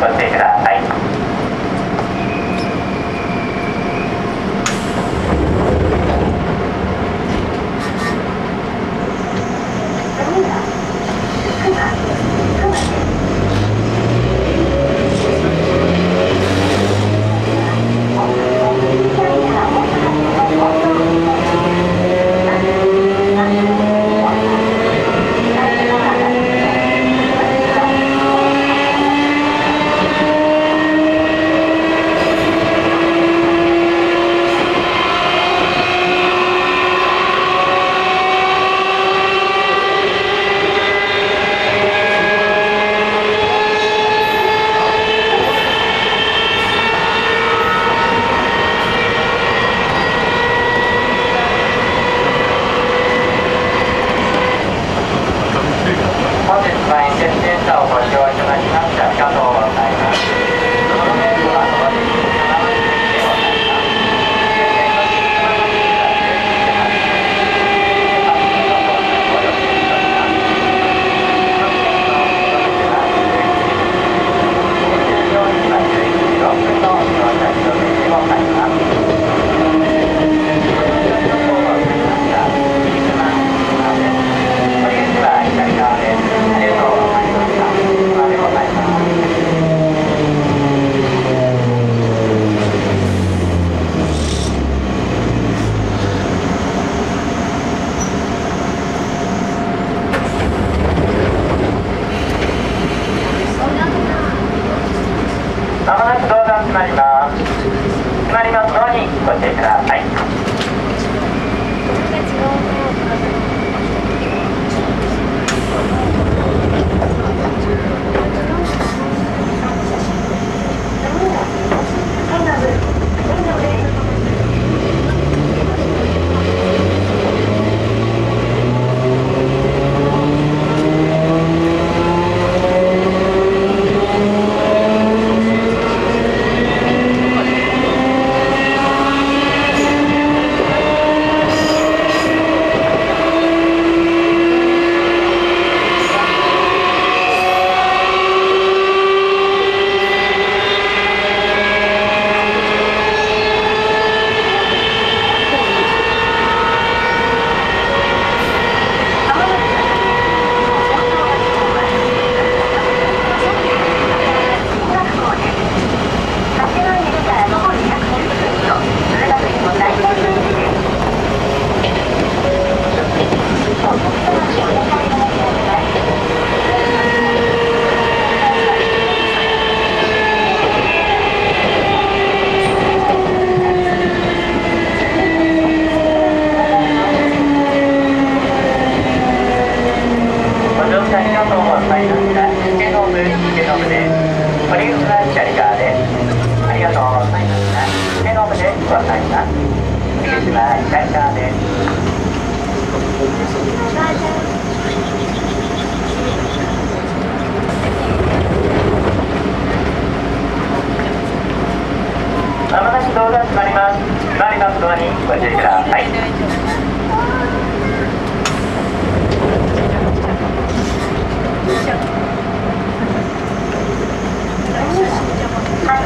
ご注意くノブ、池ノブです。堀内は左側です。ありがとうございました。池ノブでございます。堀内は左側です。まもなく動画決まります。決まりますのにご注意ください。ま